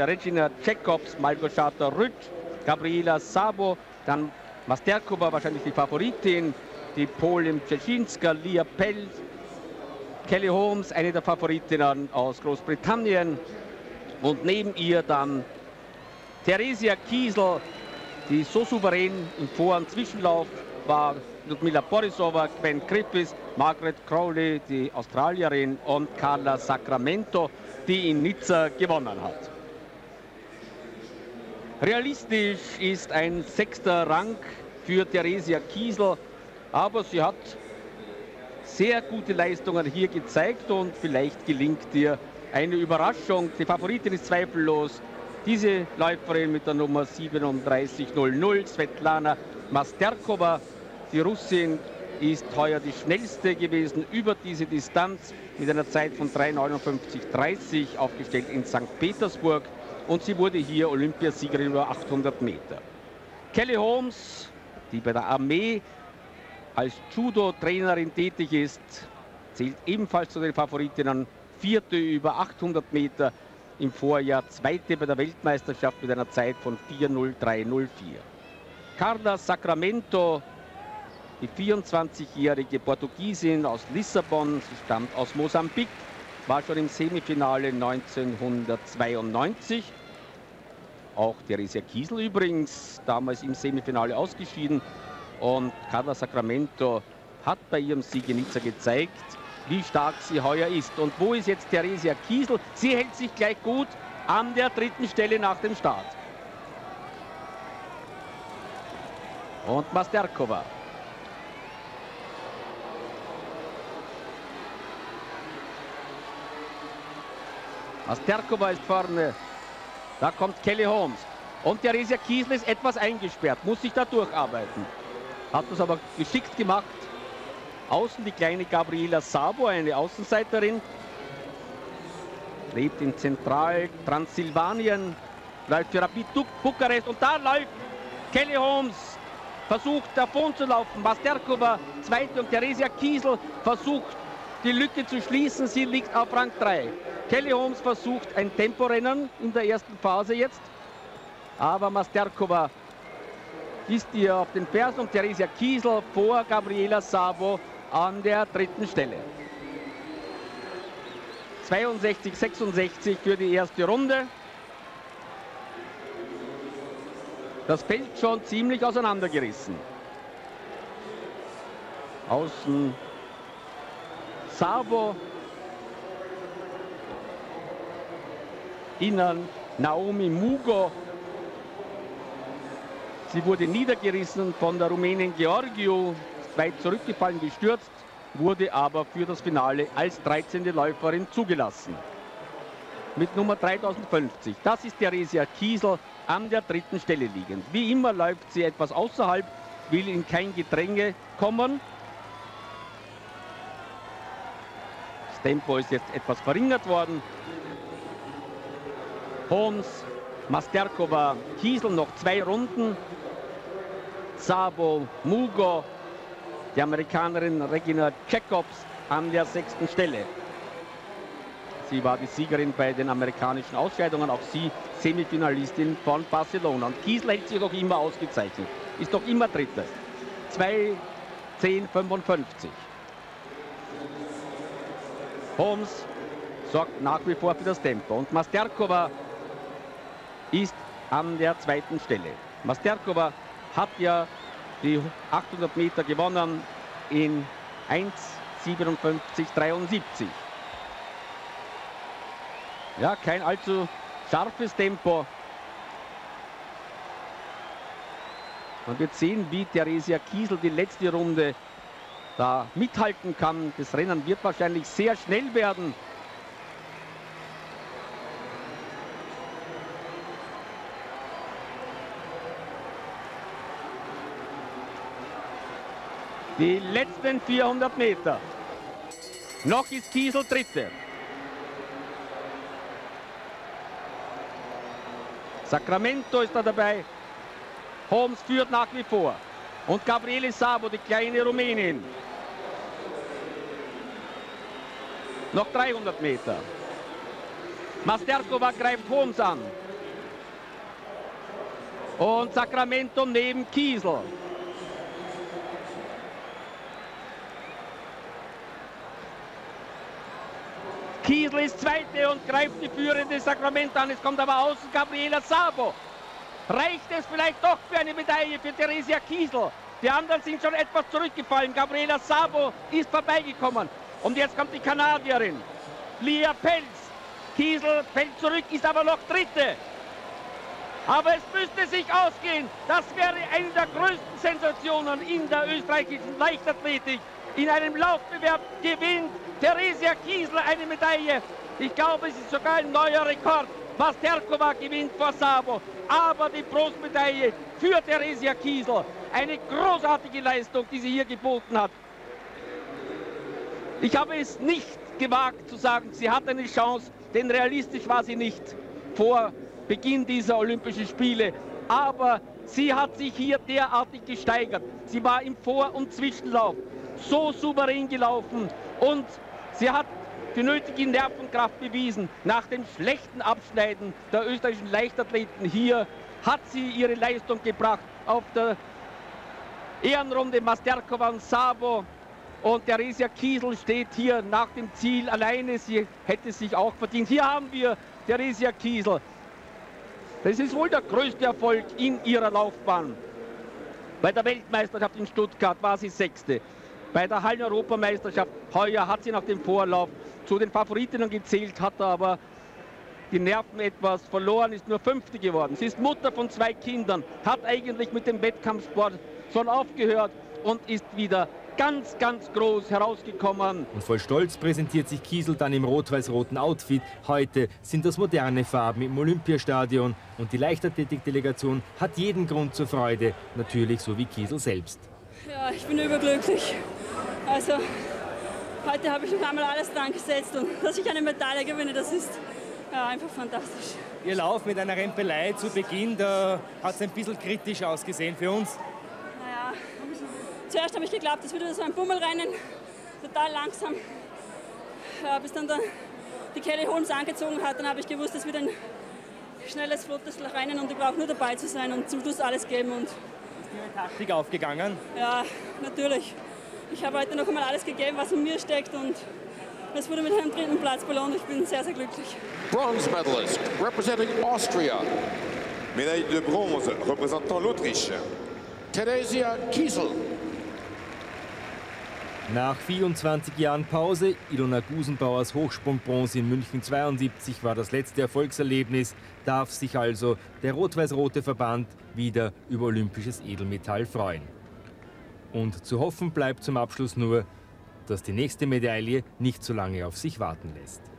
Regina Jacobs, Malgorzata Rütsch, Gabriela Sabo, dann Masterkova, wahrscheinlich die Favoritin, die Polin Czecinska, Lia Pell, Kelly Holmes, eine der Favoritinnen aus Großbritannien und neben ihr dann Theresia Kiesel, die so souverän im Vor- und Zwischenlauf war, Ludmila Borisova, Gwen Griffiths, Margaret Crowley, die Australierin und Carla Sacramento, die in Nizza gewonnen hat. Realistisch ist ein sechster Rang für Theresia Kiesel, aber sie hat sehr gute Leistungen hier gezeigt und vielleicht gelingt ihr eine Überraschung. Die Favoritin ist zweifellos diese Läuferin mit der Nummer 3700, Svetlana Masterkova. Die Russin ist heuer die schnellste gewesen über diese Distanz mit einer Zeit von 3,59,30 aufgestellt in St. Petersburg und sie wurde hier Olympiasiegerin über 800 Meter. Kelly Holmes, die bei der Armee als Judo-Trainerin tätig ist, zählt ebenfalls zu den Favoritinnen. Vierte über 800 Meter im Vorjahr, zweite bei der Weltmeisterschaft mit einer Zeit von 4.03.04. Carla Sacramento, die 24-jährige Portugiesin aus Lissabon, sie stammt aus Mosambik, war schon im Semifinale 1992. Auch Theresia Kiesel übrigens, damals im Semifinale ausgeschieden. Und Carla Sacramento hat bei ihrem Sieg in Nizza gezeigt, wie stark sie heuer ist. Und wo ist jetzt Theresia Kiesel? Sie hält sich gleich gut an der dritten Stelle nach dem Start. Und Masterkova. Masterkova ist vorne. Da kommt Kelly Holmes. Und Theresia Kiesel ist etwas eingesperrt, muss sich da durcharbeiten. Hat das aber geschickt gemacht. Außen die kleine Gabriela Sabo, eine Außenseiterin. Lebt in Zentral-Transsilvanien. Läuft für Rapid Bukarest. Und da läuft Kelly Holmes. Versucht davon zu laufen. Masterkova, zweite und Theresia Kiesel versucht die Lücke zu schließen. Sie liegt auf Rang 3. Kelly Holmes versucht ein Temporennen in der ersten Phase jetzt. Aber Masterkova ist hier auf den Fersen und Theresia Kiesel vor Gabriela Sabo an der dritten Stelle. 62, 66 für die erste Runde. Das Feld schon ziemlich auseinandergerissen. Außen Sabo. Innen Naomi Mugo. Sie wurde niedergerissen von der Rumänin Georgiou, weit zurückgefallen, gestürzt, wurde aber für das Finale als 13. Läuferin zugelassen. Mit Nummer 3050. Das ist Theresia Kiesel an der dritten Stelle liegend. Wie immer läuft sie etwas außerhalb, will in kein Gedränge kommen. Das Tempo ist jetzt etwas verringert worden. Holmes, Masterkova, Kiesel noch zwei Runden. Sabo, Mugo, die Amerikanerin Regina Jacobs an der sechsten Stelle. Sie war die Siegerin bei den amerikanischen Ausscheidungen, auch sie Semifinalistin von Barcelona. Und Kiesel hält sich noch immer ausgezeichnet, ist noch immer Dritte. 2, 10, 55. Holmes sorgt nach wie vor für das Tempo. Und Masterkova ist an der zweiten Stelle. Masterkova hat ja die 800 Meter gewonnen in 1,57,73. Ja, kein allzu scharfes Tempo. Man wird sehen, wie Theresia Kiesel die letzte Runde da mithalten kann. Das Rennen wird wahrscheinlich sehr schnell werden. Die letzten 400 Meter. Noch ist Kiesel Dritte. Sacramento ist da dabei. Holmes führt nach wie vor. Und Gabriele Sabo, die kleine Rumänin. Noch 300 Meter. Masterkova greift Holmes an. und Sacramento neben Kiesel. Kiesel ist Zweite und greift die führende Sacramento an. Es kommt aber außen Gabriela Sabo. Reicht es vielleicht doch für eine Medaille für Theresia Kiesel? Die anderen sind schon etwas zurückgefallen. Gabriela Sabo ist vorbeigekommen. Und jetzt kommt die Kanadierin. Lia Pelz. Kiesel fällt zurück, ist aber noch Dritte. Aber es müsste sich ausgehen. Das wäre eine der größten Sensationen in der österreichischen Leichtathletik. In einem Laufbewerb gewinnt Theresia Kiesel eine Medaille. Ich glaube, es ist sogar ein neuer Rekord. Was Terkova gewinnt vor Sabo. Aber die Brustmedaille für Theresia Kiesel. Eine großartige Leistung, die sie hier geboten hat. Ich habe es nicht gewagt zu sagen, sie hat eine Chance, denn realistisch war sie nicht vor Beginn dieser Olympischen Spiele. Aber sie hat sich hier derartig gesteigert. Sie war im Vor- und Zwischenlauf so souverän gelaufen und sie hat die nötige Nervenkraft bewiesen. Nach dem schlechten Abschneiden der österreichischen Leichtathleten hier hat sie ihre Leistung gebracht auf der Ehrenrunde Masterkova und Sabo. Und Theresia Kiesel steht hier nach dem Ziel alleine. Sie hätte sich auch verdient. Hier haben wir Theresia Kiesel. Das ist wohl der größte Erfolg in ihrer Laufbahn. Bei der Weltmeisterschaft in Stuttgart war sie Sechste. Bei der Hallen-Europameisterschaft heuer hat sie nach dem Vorlauf zu den Favoritinnen gezählt, hat aber die Nerven etwas verloren, ist nur Fünfte geworden. Sie ist Mutter von zwei Kindern, hat eigentlich mit dem Wettkampfsport schon aufgehört und ist wieder ganz, ganz groß herausgekommen. Und voll Stolz präsentiert sich Kiesel dann im rot-weiß-roten Outfit. Heute sind das moderne Farben im Olympiastadion und die Leichtathletikdelegation hat jeden Grund zur Freude, natürlich so wie Kiesel selbst. Ja, ich bin überglücklich. Also heute habe ich noch einmal alles dran gesetzt und dass ich eine Medaille gewinne, das ist ja, einfach fantastisch. Ihr Lauf mit einer Rempelei zu Beginn, da hat es ein bisschen kritisch ausgesehen für uns. Zuerst habe ich geglaubt, es würde so ein Bummelrennen, total langsam. Ja, bis dann der, die Kelly Holmes angezogen hat, dann habe ich gewusst, es wird ein schnelles, flottes Rennen und ich brauche nur dabei zu sein und zum Schluss alles geben. Und ist Ihre Taktik aufgegangen? Ja, natürlich. Ich habe heute noch einmal alles gegeben, was in mir steckt und es wurde mit einem dritten Platz belohnt. Ich bin sehr, sehr glücklich. Bronze medalist representing Austria. Médaille de bronze représentant l'Autriche. Theresia Kiesel. Nach 24 Jahren Pause, Ilona Gusenbauers Hochsprungbronze in München 72 war das letzte Erfolgserlebnis, darf sich also der rot-weiß-rote Verband wieder über olympisches Edelmetall freuen. Und zu hoffen bleibt zum Abschluss nur, dass die nächste Medaille nicht so lange auf sich warten lässt.